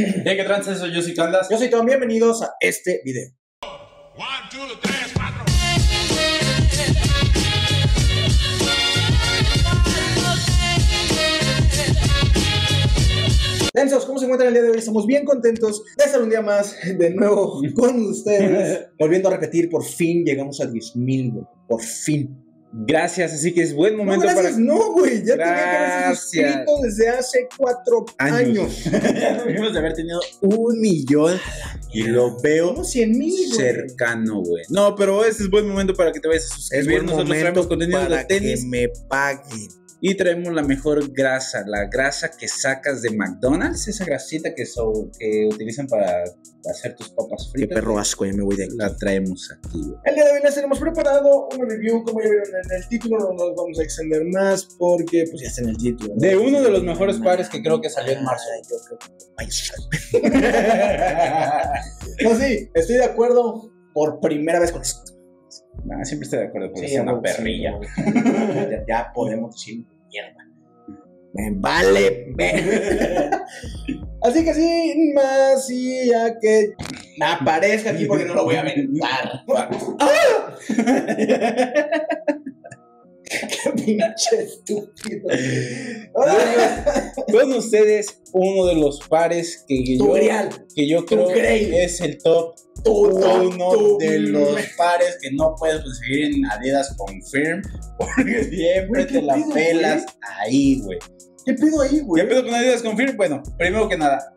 ¿Qué que tranza eso? Yo soy Candas. Yo soy Tom, bienvenidos a este video. One, two, tres, cuatro. Densos, ¿cómo se encuentran el día de hoy? Estamos bien contentos de estar un día más de nuevo con ustedes. Volviendo a repetir, por fin llegamos a 10.000, güey. Por fin. Gracias, así que es buen momento no, gracias, para. no, güey. Ya tenía que Gracias. suscrito desde hace cuatro años. Debimos de haber tenido un millón y lo veo Como 100 mil, güey. cercano, güey. No, pero ese es buen momento para que te vayas a Es suscribir. buen Nosotros momento traemos contenido para de tenis que me paguen. Y traemos la mejor grasa, la grasa que sacas de McDonald's, esa grasita que, so- que utilizan para hacer tus papas Qué fritas. perro asco, ya me voy de aquí. La traemos aquí. El día de hoy les tenemos preparado una review, como ya vieron en el título, no nos vamos a extender más porque pues ya está en el título. ¿no? De uno de los mejores pares que creo que salió en marzo. Ay, yo creo que- No, sí, estoy de acuerdo por primera vez con esto. Nah, siempre estoy de acuerdo, porque Sí, es una no, perrilla. sí, ya, ya podemos decir. Me vale. me- Así que sin más y ya que aparezca aquí porque no lo voy a aventar. ¡Ah! Qué pinche estúpido. Ah, Con ustedes, uno de los pares que yo, que yo creo Grail. es el top tu, uno de los pares que no puedes conseguir en Adidas Confirm porque siempre Güey, ¿qué te la pelas ahí, güey. ¿Qué pedo ahí, güey? ¿Qué pedo con Adidas Confirm? Bueno, primero que nada,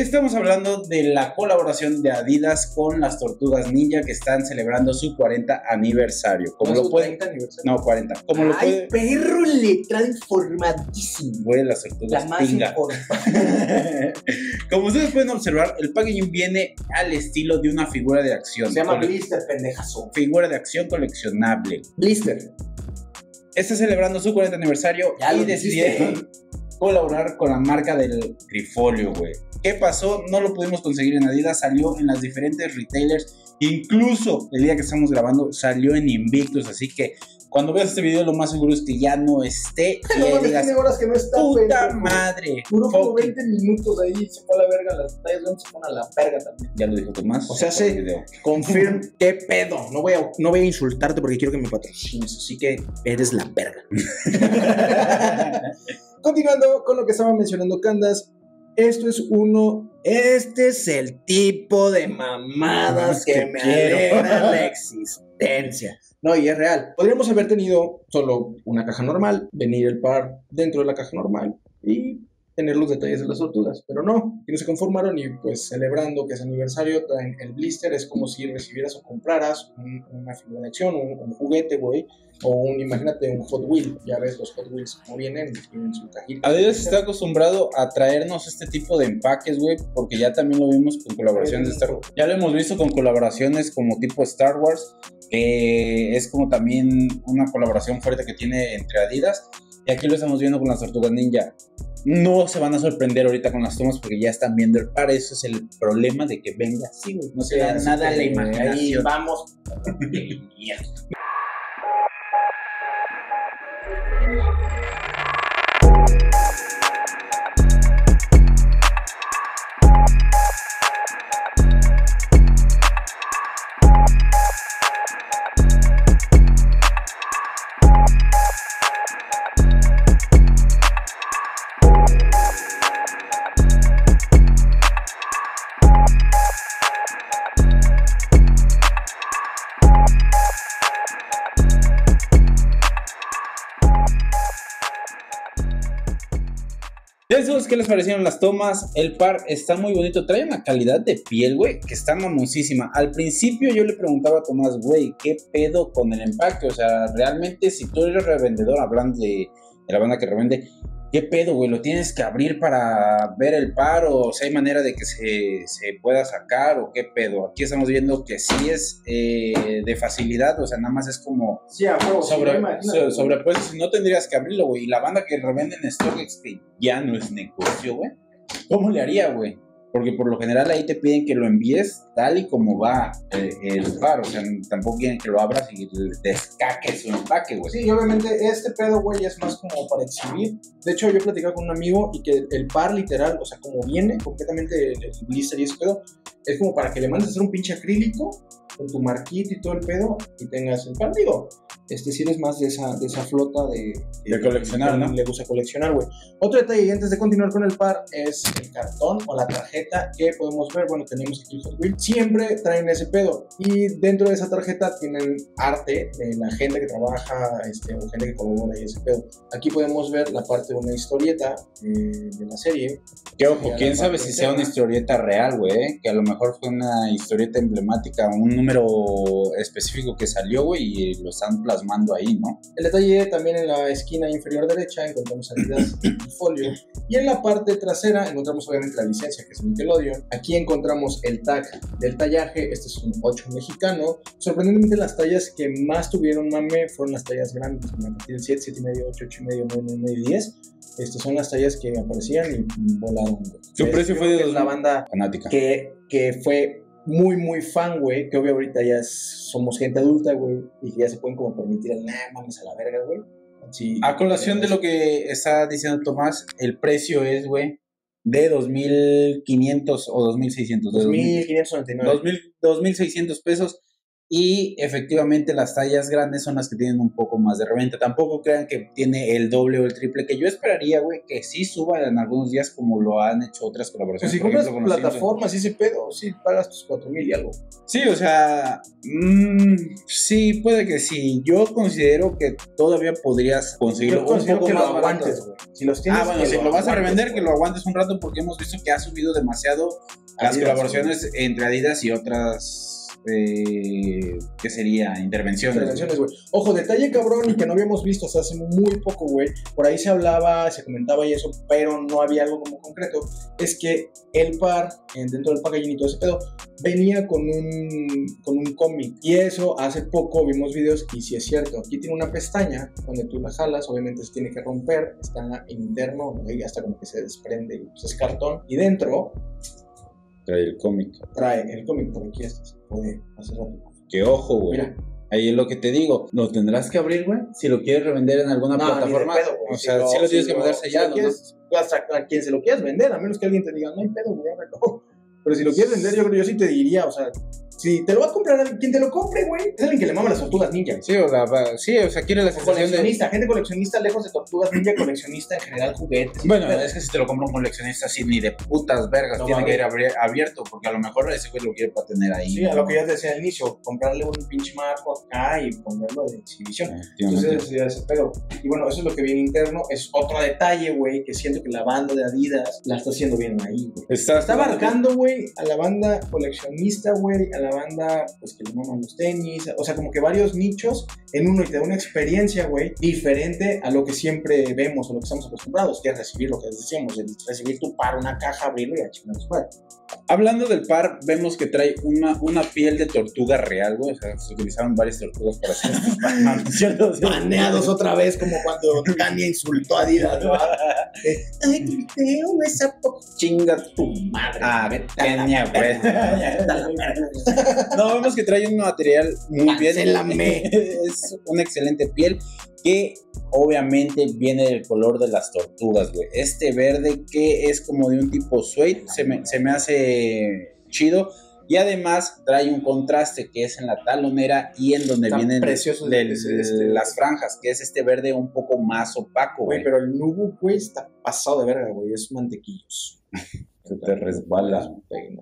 estamos hablando de la colaboración de Adidas con las Tortugas Ninja que están celebrando su 40 aniversario. Como ¿No lo pueden... 30 aniversario? No, 40. Como lo Ay, pueden... perro letrado informadísimo. Güey, las La tortugas más pinga. importante. Como ustedes pueden observar, el packaging viene al estilo de una figura de acción. Se llama Cole- blister, pendejazo. Figura de acción coleccionable. Blister. Está celebrando su 40 aniversario Ya y lo decidieron colaborar con la marca del Trifolio, güey. ¿Qué pasó? No lo pudimos conseguir en Adidas, salió en las diferentes retailers. Incluso el día que estamos grabando salió en Invictus, así que cuando veas este video lo más seguro es que ya no esté y No digas, tiene horas que no está, puta pendejo. madre. Duró como fucking". 20 minutos ahí, se fue a la verga las detalles, ¿dónde se pone a la verga también? Ya lo dijo Tomás. O sea, sí. video. Confirm, qué pedo. No voy, a, no voy a insultarte porque quiero que me patrocines, así que eres la verga. Continuando con lo que estaba mencionando Candas, esto es uno, este es el tipo de mamadas que, Que me alegran la existencia. No, y es real. Podríamos haber tenido solo una caja normal, venir el par dentro de la caja normal y tener los detalles de las tortugas, pero no, que no se conformaron y pues celebrando que es aniversario traen el blister, es como si recibieras o compraras un- una figura de acción, un, un juguete, güey, o un, imagínate, un Hot Wheel, ya ves los Hot Wheels como vienen, tienen su cajita. Adidas está acostumbrado a traernos este tipo de empaques, güey, porque ya también lo vimos con colaboraciones de Star Wars. Ya lo hemos visto con colaboraciones como tipo Star Wars, que es como también una colaboración fuerte que tiene entre Adidas. Y aquí lo estamos viendo con las Tortugas Ninja. No se van a sorprender ahorita con las tomas porque ya están viendo el par. Eso es el problema de que venga así. No se da nada a la imaginación. vamos. ¿qué les parecieron las tomas? El par está muy bonito. Trae una calidad de piel, güey, que está mamosísima. Al principio yo le preguntaba a Tomás, güey, ¿qué pedo con el empaque? O sea, realmente si tú eres revendedor, hablando de la banda que revende, ¿qué pedo, güey? ¿Lo tienes que abrir para ver el par o si hay manera de que se, se pueda sacar o qué pedo? Aquí estamos viendo que sí es eh, de facilidad, o sea, nada más es como Sí, a huevo, sí, sobre, imagínate. so- sobrepuesto, si no tendrías que abrirlo, güey. Y la banda que revende en StockX, que ya no es negocio, güey. ¿Cómo le haría, güey? Porque por lo general ahí te piden que lo envíes tal y como va eh, el par. O sea, tampoco quieren que lo abras y le descaques su empaque, güey. Sí, y obviamente este pedo, güey, es más como para exhibir. De hecho, yo platicaba con un amigo y que el par literal, o sea, como viene completamente el, blister y ese pedo, es como para que le mandes hacer un pinche acrílico con tu marquito y todo el pedo y tengas el par. Digo, este si eres más de esa, de esa flota de, De coleccionar, que ¿no? Le gusta coleccionar, güey. Otro detalle, y antes de continuar con el par, es el cartón o la tarjeta que podemos ver. Bueno, tenemos aquí el Hot Wheels. Siempre traen ese pedo. Y dentro de esa tarjeta tienen arte de la gente que trabaja este, o gente que colabora y ese pedo. Aquí podemos ver la parte de una historieta eh, de la serie. Que ojo, quién sabe si sea una historieta real, güey. ¿eh? Que a lo mejor fue una historieta emblemática, un número específico que salió, güey, y lo están plasmando ahí, ¿no? El detalle también en la esquina inferior derecha encontramos Adidas y folio. Y en la parte trasera encontramos obviamente la licencia que es Nickelodeon. Aquí encontramos el tag del tallaje. Este es un 8 mexicano. Sorprendentemente las tallas que más tuvieron mame fueron las tallas grandes. A partir del 7, 7 y medio, 8, 8 y medio, 9, 9 y medio y 10. Estas son las tallas que aparecían y volaron. Su precio fue de la 2000. banda Fanática. que, que fue muy, muy fan, güey, que obvio ahorita ya somos gente adulta, güey, y que ya se pueden como permitir el, nah, mames a la verga, güey. Sí, A colación de lo que está diciendo Tomás, el precio es, güey, de 2.500 o 2.600. de 2.000. 2.599. 2.000 2.600 pesos. Y efectivamente las tallas grandes son las que tienen un poco más de reventa. Tampoco crean que tiene el doble o el triple, que yo esperaría, güey, que sí suba en algunos días como lo han hecho otras Pues colaboraciones. si por compras plataformas y ese pedo, sí pagas tus 4.000 y algo. Sí, o sea, mm, sí, puede que sí. Yo considero que todavía podrías conseguirlo Yo un poco que lo más aguantes, güey. Si los tienes, Ah, bueno, si lo vas a revender, que lo aguantes un rato porque hemos visto que ha subido demasiado las colaboraciones entre Adidas y otras, eh, ¿qué sería? Intervenciones. Intervenciones, güey. Ojo, detalle cabrón y que no habíamos visto hasta hace muy poco, güey. Por ahí se hablaba, se comentaba y eso, pero no había algo como concreto. Es que el par, dentro del packaging y todo ese pedo, venía con un, con un cómic. Y eso hace poco vimos videos y sí es cierto. Aquí tiene una pestaña donde tú la jalas, obviamente se tiene que romper, está interno, ahí hasta como que se desprende y pues es cartón. Y dentro Trae el cómic. trae el cómic, por aquí hasta Que ojo, güey. Mira, Ahí es lo que te digo. Lo tendrás que abrir, güey. Si lo quieres revender en alguna No, plataforma. pedo, o sea, sí lo tienes que mandar si sellado, Hasta a quien se lo quieras vender, a menos que alguien te diga, no hay pedo, güey, ábrelo". Pero si lo quieres vender, yo creo yo sí te diría, o sea, si te lo va a comprar alguien, quien te lo compre, güey, es alguien que le mama las tortugas ninja. Sí, o sea, va- sí, o sea, quiere la sensación de. Coleccionista, gente coleccionista lejos de tortugas ninja, coleccionista en general juguetes. Bueno, Pero- es que si te lo compra un coleccionista así, ni de putas vergas, No tiene que a ir abri- abierto, porque a lo mejor ese güey lo quiere para tener ahí. Sí, a lo que ya te decía al inicio, comprarle un pinche marco acá y ponerlo de exhibición. Efectivamente. Entonces, ya ese pedo. Y bueno, eso es lo que viene interno. Es otro detalle, güey, que siento que la banda de Adidas la está haciendo bien ahí, güey. Está, Está abarcando, güey, a la banda coleccionista, güey, a la banda, pues, que le maman los tenis, o sea, como que varios nichos en uno y te da una experiencia, güey, diferente a lo que siempre vemos o lo que estamos acostumbrados, que es recibir lo que decíamos, el recibir tu par, una caja, abrirlo y a chingar madre. Hablando del par, vemos que trae una, una piel de tortuga real, güey. O sea, se utilizaron varias tortugas para hacer estos. Baneados otra vez, como cuando Kanye insultó a. Eh, Ay, qué feo, esa po- Chinga tu madre. Ah, Kenia, güey. La. No, vemos que trae un material muy bien. Cancélame. Es una excelente piel que obviamente viene del color de las tortugas, güey. Este verde que es como de un tipo suede, se me, se me hace chido. Y además trae un contraste que es en la talonera y en donde vienen este- las franjas, que es este verde un poco más opaco, Güey, pero el nubu, güey, está pasado de verga, güey, es mantequillos. Se te resbala.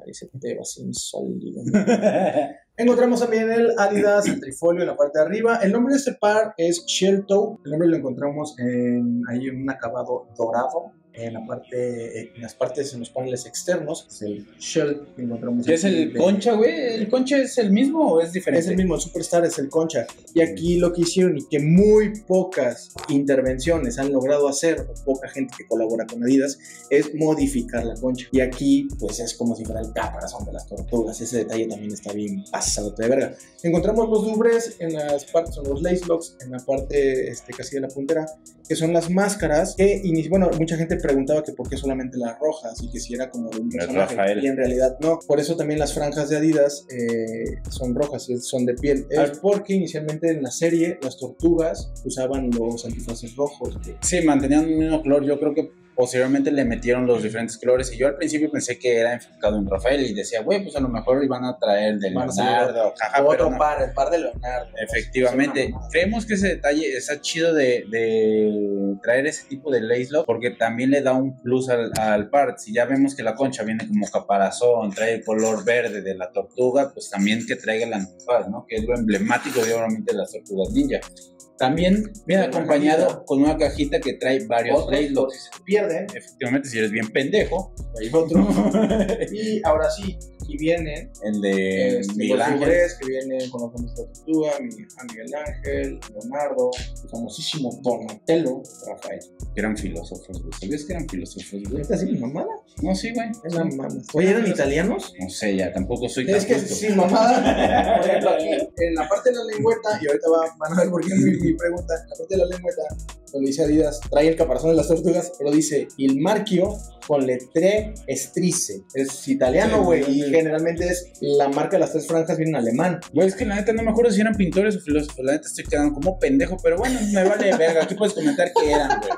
Y se te va sin sólido. Encontramos también el Adidas, el trifolio en la parte de arriba. El nombre de este par es Shell Toe. El nombre lo encontramos en, ahí en un acabado dorado. En, la parte, en las partes, en los paneles externos. Es el Shell que encontramos ¿Qué es aquí el de- concha, güey? ¿El concha es el mismo o es diferente? Es el mismo, el Superstar es el concha. Y aquí lo que hicieron y que muy pocas intervenciones han logrado hacer, o poca gente que colabora con Adidas, es modificar la concha. Y aquí, pues es como si fuera el caparazón de las tortugas. Ese detalle también está bien pasado de verga. Encontramos los dubres en las partes, son los lace locks, en la parte este, casi de la puntera, que son las máscaras que, bueno, mucha gente preguntaba que por qué solamente las rojas y que si era como de un personaje. Rafael. Y en realidad no. Por eso también las franjas de Adidas eh, son rojas, es- son de piel. Ah. Es porque inicialmente en la serie las tortugas usaban los antifaces rojos. Sí, mantenían un mismo color. Yo creo que posteriormente le metieron los diferentes colores. Y yo al principio pensé que era enfocado en Rafael. Y decía, güey, pues a lo mejor iban a traer ser Leonardo. Jaja, Otro no. par, el par de Leonardo. Efectivamente, creemos que ese detalle está chido de, de traer ese tipo de lace lock porque también le da un plus al, al part. Si ya vemos que la concha viene como caparazón, trae el color verde de la tortuga, pues también que traiga el antifaz, ¿no? Que es lo emblemático de obviamente las tortugas ninja. También viene acompañado cajita. con una cajita que trae varios Otros, lace por locks. si se pierden, Efectivamente, si eres bien pendejo, hay otro. y ahora sí, y vienen el de este, Miguel los Ángel. que vienen con los nombres de la tortuga, Miguel Ángel, Leonardo, el famosísimo Donatello, Rafael. que eran filósofos, güey. ¿Sabías que eran filósofos, güey? ¿Esta sí mi mamada? No, sí, güey. Es la mamada. Oye, ¿eran italianos? No sé, ya tampoco soy tan Es que culto. sin mamada, por ejemplo, aquí en la parte de la lengüeta, y ahorita va- van a ver por qué pregunta, la parte de la lengüeta, donde dice Adidas, trae el caparazón de las tortugas, pero dice il marchio con letre estrice. Es italiano, güey, y generalmente es la marca de las tres franjas viene en alemán. Güey, es que la neta no me acuerdo si eran pintores o filósofos. La neta estoy quedando como pendejo, pero bueno, me vale verga. Aquí puedes comentar que eran, güey.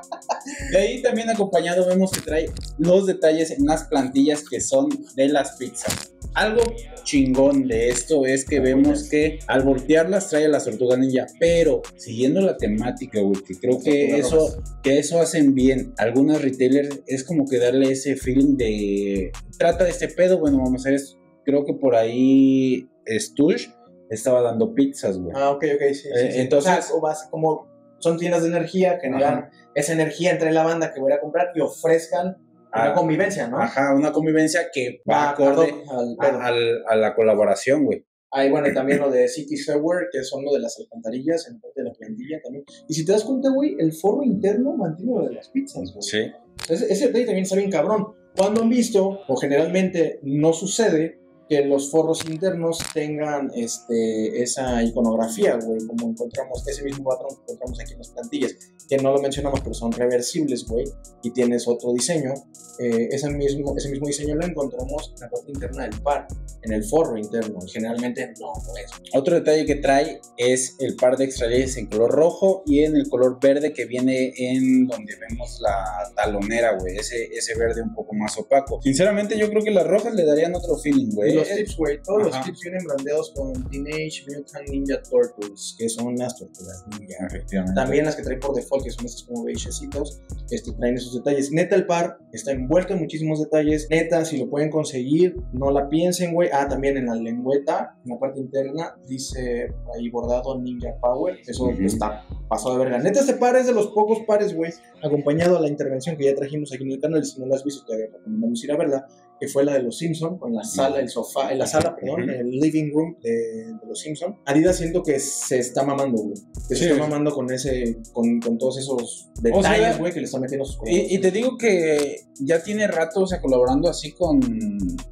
De ahí también acompañado vemos que trae los detalles en las plantillas que son de las pizzas. Algo chingón de esto es que vemos que al voltearlas trae a las tortugas ninja, pero siguiendo la temática, güey, que creo que eso, que eso hacen bien. Algunos retailers es como que darle ese feeling de trata de este pedo, bueno, vamos a ver, esto. creo que por ahí Stush estaba dando pizzas, güey. Ah, ok, ok, sí. sí, Eh, sí. entonces- O sea, o vas- como son tiendas de energía, generan esa energía entre la banda que voy a comprar y ofrezcan una Ah, convivencia, ¿no? Ajá, una convivencia que va Va acorde acorde al a, pedo. al- a la colaboración, güey. Ahí, bueno, y también lo de City Software, que son lo de las alcantarillas en parte de la plantilla también. Y si te das cuenta, güey, el forro interno mantiene lo de las pizzas, güey. Sí. Ese, ese detalle también está bien cabrón. Cuando han visto, o generalmente no sucede, que los forros internos tengan este, esa iconografía, güey, como encontramos, ese mismo patrón que encontramos aquí en las plantillas, que no lo mencionamos, pero son reversibles, güey, y tienes otro diseño. Eh, ese, mismo, ese mismo diseño lo encontramos en la parte interna del par, en el forro interno, generalmente no lo es. Otro detalle que trae es el par de extra leyes en color rojo y en el color verde que viene en donde vemos la talonera, güey. Ese, ese verde un poco más opaco. Sinceramente, yo creo que las rojas le darían otro feeling, güey. los tips, güey, todos Ajá. los tips vienen brandeados con Teenage Mutant Ninja Turtles, que son las tortugas ninja. Efectivamente. También las que traen por default, que son estas como beigecitos, este, traen esos detalles. Neta, el par está envuelto en muchísimos detalles. Neta, si lo pueden conseguir, no la piensen, güey. Ah, también en la lengüeta, en la parte interna, dice ahí bordado Ninja Power. Eso está pasado de verga. Neta, este par es de los pocos pares, güey, acompañado a la intervención que ya trajimos aquí en el canal. Y si no lo has visto, te recomendamos ir a verla. Que fue la de los Simpson con la sala, el sofá, en la sala, perdón, Ujú. el living room de, de los Simpson. Adidas siento que se está mamando, güey. Que Sí. se está mamando con ese, con, con todos esos O detalles, sea, güey, que le está metiendo sus. Y, y te digo que ya tiene rato, o sea, colaborando así con,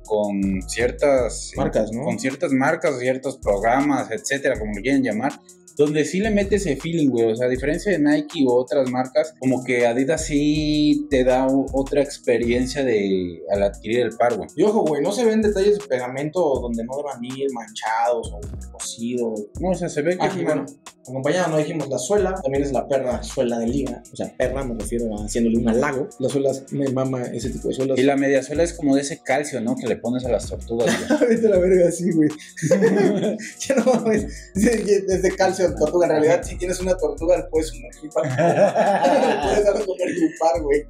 con ciertas marcas, ¿no? con ciertas marcas, ciertos programas, etcétera, como lo quieren llamar, donde sí le mete ese feeling, güey. O sea, a diferencia de Nike u otras marcas, como que Adidas sí te da otra experiencia de al adquirir el par, güey. Y ojo, güey, no se ven detalles de pegamento donde no deban ir manchados o cosidos. No, o sea, se ve que. Ah, bueno, acompañado, no dijimos la suela, también es la perra suela de liga. O sea, perra me refiero a haciéndole un halago. Las suelas, me mama ese tipo de suelas. Y la mediasuela es como de ese calcio, ¿no? Que le pones a las tortugas. Vete la verga así, güey. ya no mames. Desde calcio de tortuga. En realidad, si tienes una tortuga, le puedes sumergir para. puedes dar a comer tu par, güey.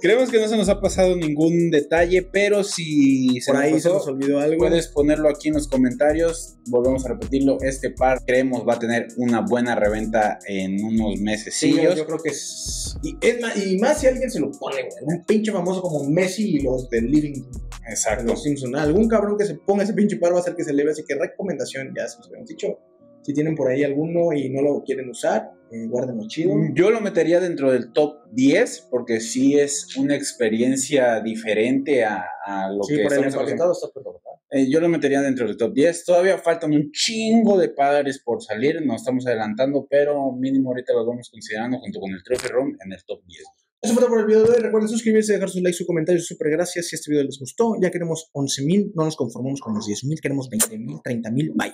Creemos que no se nos ha pasado ningún detalle, pero si se Por nos ahí se nos olvidó algo. Puedes ponerlo aquí en los comentarios. Volvemos a repetirlo. Este par creemos va a tener una buena reventa en unos meses. Sí, yo, yo creo que es. Y, es más, y más si alguien se lo pone, güey. Un pinche famoso como Messi y los del Living de Exacto. los Simpson. Algún cabrón que se ponga ese pinche par va a hacer que se eleve. Así que recomendación, ya se los habíamos dicho. Si tienen por ahí alguno y no lo quieren usar, eh, guárdenlo chido. Yo lo metería dentro del top 10 porque sí es una experiencia diferente a, a lo Sí, que por el empaquetado está ¿verdad? Eh, yo lo metería dentro del top 10. Todavía faltan un chingo de padres por salir. Nos estamos adelantando, pero mínimo ahorita los vamos considerando junto con el Trophy Room en el top 10. Eso fue todo por el video de hoy. Recuerden suscribirse, dejar su like, su comentario, súper gracias si este video les gustó. Ya queremos 11.000, no nos conformamos con los 10.000, queremos 20.000, 30.000. Bye.